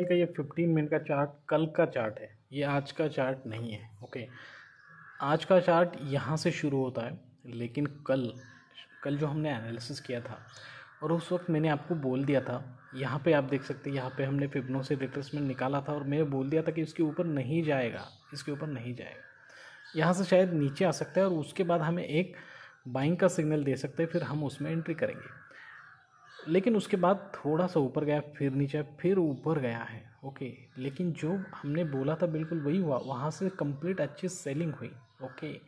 Oil का ये fifteen minute का चार्ट कल का चार्ट है, ये आज का चार्ट नहीं है ओके आज का चार्ट यहाँ से शुरू होता है, लेकिन कल कल जो हमने एनालिसिस किया था, और उस वक्त मैंने आपको बोल दिया था, यहाँ पे आप देख सकते हैं, यहाँ पे हमने फिब्नो से रिट्रेसमेंट निकाला था, और मैंने बोल दिया था कि इसके ऊपर नहीं जाएगा, इसके ऊपर नहीं जाएगा। यहाँ से शायद नीचे आ सकता है, और उसके बाद हमें एक बाइंग का सिग्नल दे सकते हैं, फिर हम उसमें एंट्री करेंगे। लेकिन उसके बाद थोड़ा सा ऊपर गया, फिर नीचे, फिर ऊपर गया है, ओके। लेकिन जो हमने बोला था, बिल्कुल वही हुआ। वहाँ से कंप्लीट अच्छी सेलिंग हुई, ओके।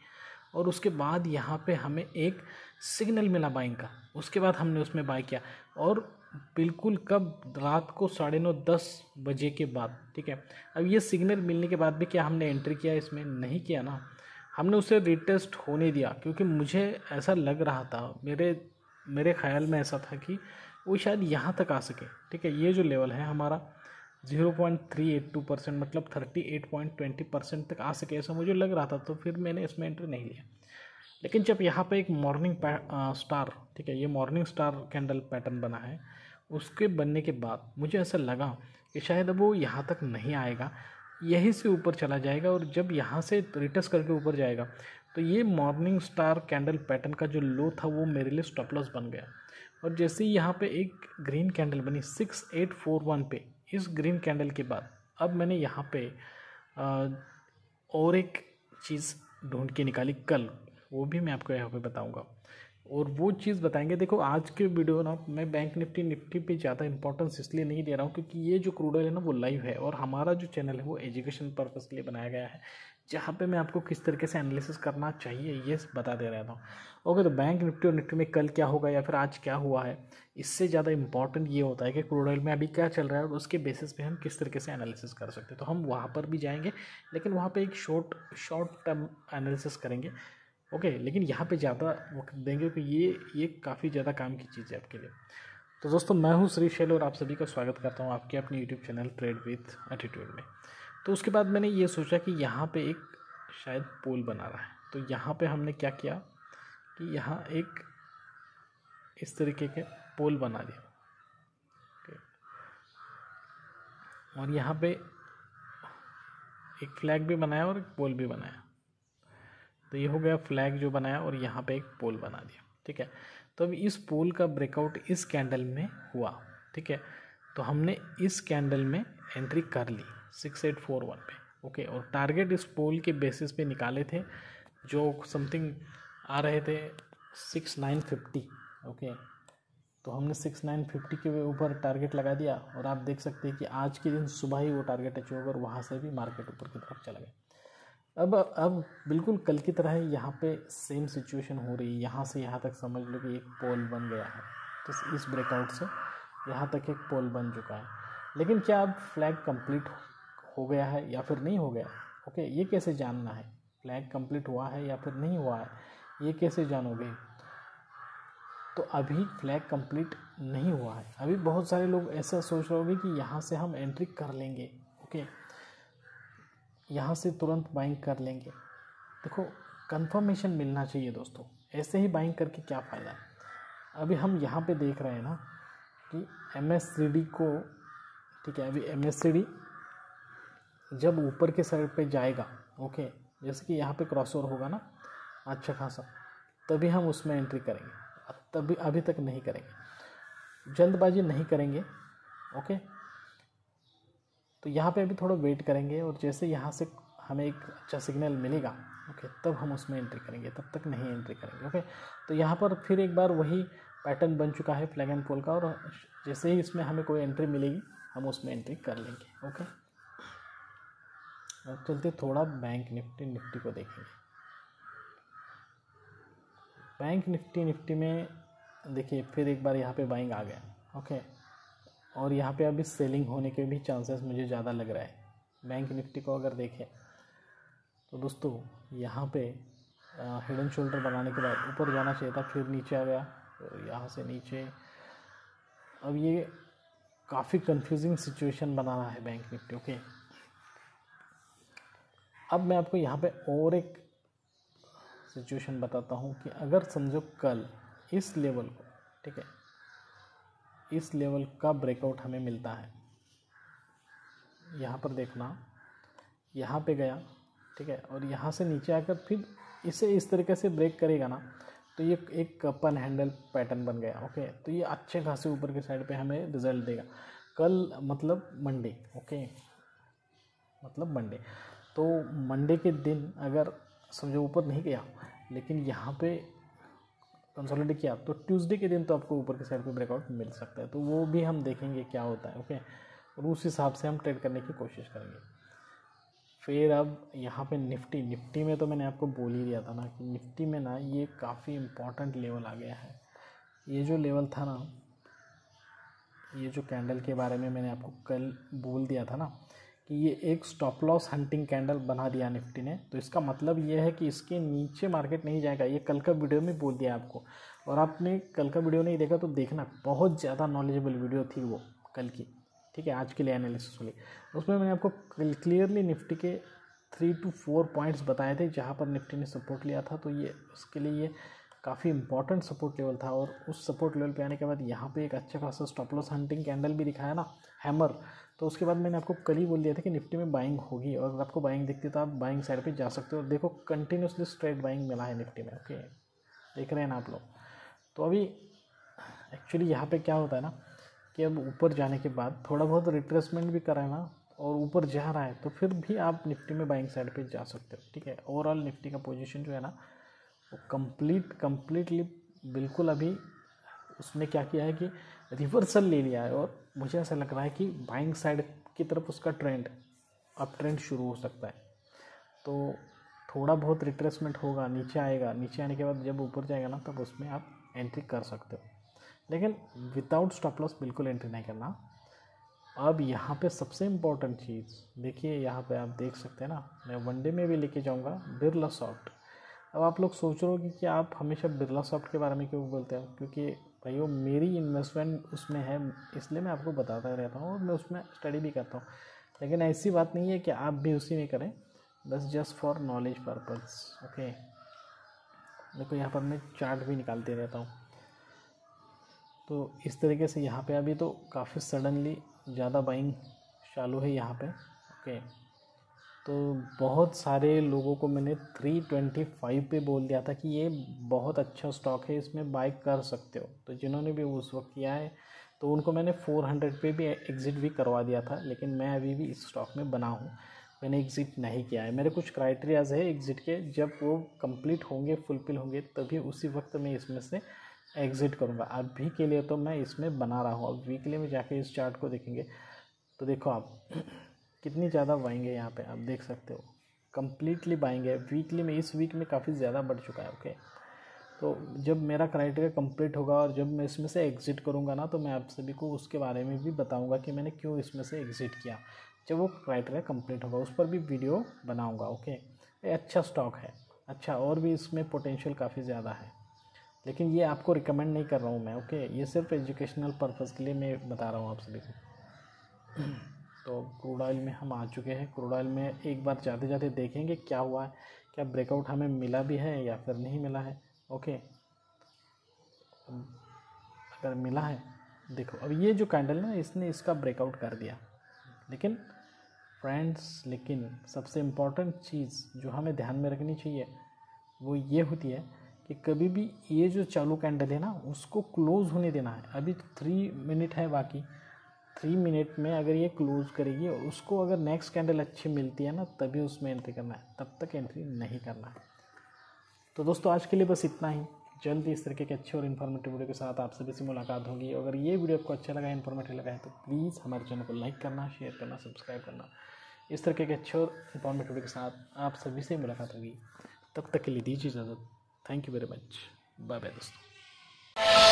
और उसके बाद यहाँ पे हमें एक सिग्नल मिला बाइंग का। उसके बाद हमने उसमें बाई किया। और बिल्कुल कब? रात को साढ़े नौ, दस बजे के बाद, ठीक है? अब ये सिग्नल मिलने के बाद भी क्या हमने एंट्री किया इसमें? नहीं किया ना। हमने उसे रिटेस्ट होने दिया, क्योंकि मुझे ऐसा लग रहा था, मेरे मेरे ख्याल में ऐसा था कि वो शायद यहाँ तक आ सके। ठीक है, ये जो लेवल है हमारा zero point three eight two percent मतलब thirty eight point twenty percent तक आ सके ऐसा मुझे लग रहा था तो फिर मैंने इसमें एंट्री नहीं लिया। लेकिन जब यहाँ पे एक मॉर्निंग स्टार ठीक है, ये मॉर्निंग स्टार कैंडल पैटर्न बना है, उसके बनने के बाद मुझे ऐसा लगा कि शायद अब वो यहाँ तक नहीं आएगा, यहीं से ऊपर चला जाएगा और जब यहाँ से रिटर्स करके ऊपर जाएगा तो ये मॉर्निंग स्टार कैंडल पैटर्न का जो लो था, वो मेरे लिए स्टॉप लॉस बन गया। और जैसे ही यहाँ पे एक ग्रीन कैंडल बनी सिक्स एट फोर वन पे, इस ग्रीन कैंडल के बाद, अब मैंने यहाँ पे और एक चीज़ ढूंढ के निकाली कल, वो भी मैं आपको यहाँ पे बताऊँगा। और वो चीज़ बताएँगे, देखो आज के वीडियो ना, मैं बैंक निफ्टी निफ्टी पे ज़्यादा इंपॉर्टेंस इसलिए नहीं दे रहा हूँ, क्योंकि ये जो क्रूडल है ना, वो लाइव है, और हमारा जो चैनल है, वो एजुकेशन पर्पज़ के लिए बनाया गया है। जहाँ पे मैं आपको किस तरीके से एनालिसिस करना चाहिए, ये बता दे रहा था। ओके तो बैंक निफ्टी और निफ्टी में कल क्या होगा या फिर आज क्या हुआ है, इससे ज़्यादा इंपॉर्टेंट ये होता है कि क्रूड ऑयल में अभी क्या चल रहा है और उसके बेसिस पे हम किस तरीके से एनालिसिस कर सकते हैं। तो हम वहाँ पर भी जाएँगे, लेकिन वहाँ पर एक शॉर्ट शॉर्ट टर्म एनालिसिस करेंगे। ओके, लेकिन यहाँ पर ज़्यादा वक्त देंगे कि ये ये काफ़ी ज़्यादा काम की चीज़ है आपके लिए। तो दोस्तों, मैं हूँ श्री शैल और आप सभी का स्वागत करता हूँ आपके अपने YouTube channel trade with attitude में। तो उसके बाद मैंने ये सोचा कि यहाँ पे एक शायद पोल बना रहा है। तो यहाँ पे हमने क्या किया कि यहाँ एक इस तरीके के पोल बना दिया। और यहाँ पे एक फ्लैग भी बनाया और एक पोल भी बनाया। तो ये हो गया फ्लैग जो बनाया और यहाँ पे एक पोल बना दिया। ठीक है? तो अब इस पोल का ब्रेकआउट इस कैंडल में हुआ। ठीक है? तो हमने इस कैंडल में एंट्री कर ली। सिक्स एट फोर वन पे ओके और टारगेट इस पोल के बेसिस पे निकाले थे, जो समथिंग आ रहे थे सिक्स नाइन फिफ्टी ओके तो हमने सिक्स नाइन फिफ्टी के ऊपर टारगेट लगा दिया, और आप देख सकते हैं कि आज के दिन सुबह ही वो टारगेट अचीव होगा, और वहाँ से भी मार्केट ऊपर की तरफ़ चला गया। अब अब बिल्कुल कल की तरह यहाँ पे सेम सिचुएशन हो रही है। यहाँ से यहाँ तक समझ लो कि एक पोल बन गया है। तो इस ब्रेकआउट से यहाँ तक एक पोल बन चुका है। लेकिन क्या अब फ्लैग कंप्लीट हो गया है या फिर नहीं हो गया ओके ये कैसे जानना है? फ्लैग कंप्लीट हुआ है या फिर नहीं हुआ है? ये कैसे जानोगे? तो अभी फ्लैग कंप्लीट नहीं हुआ है। अभी बहुत सारे लोग ऐसा सोच रहे होंगे कि यहाँ से हम एंट्री कर लेंगे ओके यहाँ से तुरंत बाइंग कर लेंगे। देखो कंफर्मेशन मिलना चाहिए दोस्तों। ऐसे ही बाइंग करके क्या फ़ायदा है? अभी हम यहाँ पे देख रहे हैं ना कि एम को, ठीक है, अभी एम जब ऊपर के साइड पे जाएगा ओके जैसे कि यहाँ पे क्रॉस ओवर होगा ना अच्छा खासा, तभी हम उसमें एंट्री करेंगे। तभी, अभी तक नहीं करेंगे। जल्दबाजी नहीं करेंगे ओके तो यहाँ पे अभी थोड़ा वेट करेंगे और जैसे यहाँ से हमें एक अच्छा सिग्नल मिलेगा ओके तब हम उसमें एंट्री करेंगे, तब तक नहीं एंट्री करेंगे ओके तो यहाँ पर फिर एक बार वही पैटर्न बन चुका है फ्लैग एंड पोल का और जैसे ही इसमें हमें कोई एंट्री मिलेगी, हम उसमें एंट्री कर लेंगे ओके अब चलते थोड़ा बैंक निफ्टी निफ्टी को देखेंगे बैंक निफ्टी निफ्टी में देखिए, फिर एक बार यहाँ पे बाइंग आ गया ओके और यहाँ पे अभी सेलिंग होने के भी चांसेस मुझे ज़्यादा लग रहा है। बैंक निफ्टी को अगर देखें तो दोस्तों, यहाँ पे हेड एंड शोल्डर बनाने के बाद ऊपर जाना चाहिए था, फिर नीचे आ गया तो यहाँ से नीचे। अब ये काफ़ी कंफ्यूजिंग सिचुएशन बना रहा है बैंक निफ्टी ओके अब मैं आपको यहाँ पे और एक सिचुएशन बताता हूँ कि अगर समझो कल इस लेवल को, ठीक है, इस लेवल का ब्रेकआउट हमें मिलता है। यहाँ पर देखना, यहाँ पे गया, ठीक है, और यहाँ से नीचे आकर फिर इसे इस तरीके से ब्रेक करेगा ना तो ये एक कपन हैंडल पैटर्न बन गया ओके तो ये अच्छे खासे ऊपर के साइड पे हमें रिज़ल्ट देगा। कल मतलब मंडे ओके मतलब मंडे तो मंडे के दिन अगर समझो ऊपर नहीं गया, लेकिन यहाँ पे कंसोलिडेट किया तो ट्यूसडे के दिन तो आपको ऊपर के साइड पे ब्रेकआउट मिल सकता है। तो वो भी हम देखेंगे क्या होता है ओके और उस हिसाब से हम ट्रेड करने की कोशिश करेंगे। फिर अब यहाँ पे निफ्टी निफ्टी में तो मैंने आपको बोल ही दिया था ना कि निफ्टी में ना ये काफ़ी इम्पोर्टेंट लेवल आ गया है। ये जो लेवल था ना, ये जो कैंडल के बारे में मैंने आपको कल बोल दिया था ना कि ये एक स्टॉप लॉस हंटिंग कैंडल बना दिया निफ्टी ने। तो इसका मतलब ये है कि इसके नीचे मार्केट नहीं जाएगा। ये कल का वीडियो में बोल दिया आपको। और आपने कल का वीडियो नहीं देखा तो देखना, बहुत ज़्यादा नॉलेजेबल वीडियो थी वो कल की। ठीक है, आज के लिए एनालिसिस वाली। उसमें मैंने आपको क्लियरली निफ्टी के थ्री टू फोर पॉइंट्स बताए थे, जहाँ पर निफ्टी ने सपोर्ट लिया था। तो ये, उसके लिए ये काफ़ी इंपॉर्टेंट सपोर्ट लेवल था और उस सपोर्ट लेवल पे आने के बाद यहाँ पे एक अच्छा खासा स्टॉप लॉस हंटिंग कैंडल भी दिखाया ना हैमर तो उसके बाद मैंने आपको कल ही बोल दिया था कि निफ्टी में बाइंग होगी और अगर आपको बाइंग दिखती है तो आप बाइंग साइड पे जा सकते हो और देखो कंटिन्यूसली स्ट्रेट बाइंग मिला है निफ्टी में ओके देख रहे हैं ना आप लोग। तो अभी एक्चुअली यहाँ पे क्या होता है ना कि अब ऊपर जाने के बाद थोड़ा बहुत रिट्रेसमेंट भी करा है ना और ऊपर जा रहा है तो फिर भी आप निफ्टी में बाइंग साइड पे जा सकते हो, ठीक है? ओवरऑल निफ्टी का पोजीशन जो है ना कंप्लीट कंप्लीटली बिल्कुल अभी उसने क्या किया है कि रिवर्सल ले लिया है और मुझे ऐसा लग रहा है कि बाइंग साइड की तरफ़ उसका ट्रेंड अब ट्रेंड शुरू हो सकता है। तो थोड़ा बहुत रिट्रेसमेंट होगा, नीचे आएगा। नीचे आने के बाद जब ऊपर जाएगा ना, तब उसमें आप एंट्री कर सकते हो। लेकिन विदाउट स्टॉप लॉस बिल्कुल एंट्री नहीं करना। अब यहाँ पे सबसे इम्पोर्टेंट चीज़, देखिए यहाँ पे आप देख सकते हैं ना, मैं वनडे में भी लेके जाऊँगा बिरला सॉफ्ट अब आप लोग सोच रहे हो कि आप हमेशा बिरला सॉफ्ट के बारे में क्यों बोलते हैं? क्योंकि भाई वो मेरी इन्वेस्टमेंट उसमें है, इसलिए मैं आपको बताता रहता हूँ और मैं उसमें स्टडी भी करता हूँ। लेकिन ऐसी बात नहीं है कि आप भी उसी में करें। बस just for knowledge purpose okay देखो, यहाँ पर मैं चार्ट भी निकालते रहता हूँ। तो इस तरीके से यहाँ पे अभी तो काफ़ी सडनली ज़्यादा बाइंग चालू है यहाँ पे ओके तो बहुत सारे लोगों को मैंने थ्री ट्वेंटी फाइव पे बोल दिया था कि ये बहुत अच्छा स्टॉक है, इसमें बाई कर सकते हो। तो जिन्होंने भी उस वक्त किया है तो उनको मैंने फोर हंड्रेड पे भी एग्ज़िट भी करवा दिया था, लेकिन मैं अभी भी इस स्टॉक में बना हूँ। मैंने एग्ज़िट नहीं किया है। मेरे कुछ क्राइटेरियाज है एग्ज़िट के। जब वो कंप्लीट होंगे फुलफिल होंगे, तभी उसी वक्त मैं इसमें से एग्ज़िट करूँगा। अभी के लिए तो मैं इसमें बना रहा हूँ। अब वीकली में जाके इस चार्ट को देखेंगे। तो देखो आप कितनी ज़्यादा बाएँगे यहाँ पे, आप देख सकते हो। कम्प्लीटली बाएँगे वीकली में, इस वीक में काफ़ी ज़्यादा बढ़ चुका है ओके तो जब मेरा क्राइटेरिया कंप्लीट होगा और जब मैं इसमें से एग्ज़िट करूँगा ना तो मैं आप सभी को उसके बारे में भी बताऊँगा कि मैंने क्यों इसमें से एग्ज़िट किया। जब वो क्राइटेरिया कंप्लीट होगा, उस पर भी वीडियो बनाऊँगा ओके ये अच्छा स्टॉक है। अच्छा और भी इसमें पोटेंशियल काफ़ी ज़्यादा है। लेकिन ये आपको रिकमेंड नहीं कर रहा हूँ मैं ओके ये सिर्फ़ एजुकेशनल पर्पज़ के लिए मैं बता रहा हूँ आप सभी को। तो क्रूड ऑयल में हम आ चुके हैं। क्रूड ऑयल में एक बार जाते जाते देखेंगे क्या हुआ है। क्या ब्रेकआउट हमें मिला भी है या फिर नहीं मिला है। ओके। अगर मिला है, देखो, अब ये जो कैंडल है ना, इसने इसका ब्रेकआउट कर दिया। लेकिन फ्रेंड्स, लेकिन सबसे इंपॉर्टेंट चीज़ जो हमें ध्यान में रखनी चाहिए, वो ये होती है कि कभी भी ये जो चालू कैंडल है ना, उसको क्लोज होने देना है। अभी थ्री मिनट है बाकी। थ्री मिनट में अगर ये क्लोज करेगी और उसको अगर नेक्स्ट कैंडल अच्छी मिलती है ना, तभी उसमें एंट्री करना है। तब तक एंट्री नहीं करना है। तो दोस्तों, आज के लिए बस इतना ही। जल्द इस तरीके के अच्छे और इन्फॉर्मेटिव वीडियो के साथ आप सभी से मुलाकात होगी। अगर ये वीडियो आपको अच्छा लगा इन्फॉर्मेटिव लगा है तो प्लीज़ हमारे चैनल को लाइक करना शेयर करना सब्सक्राइब करना। इस तरीके के अच्छे और इन्फॉर्मेटिव वीडियो के साथ आप सभी से मुलाकात होगी। तब तक के लिए दीजिए इजाज़त। Thank you very much bye bye दोस्तों।